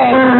Oh.